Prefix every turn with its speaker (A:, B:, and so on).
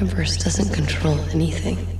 A: universe doesn't control anything.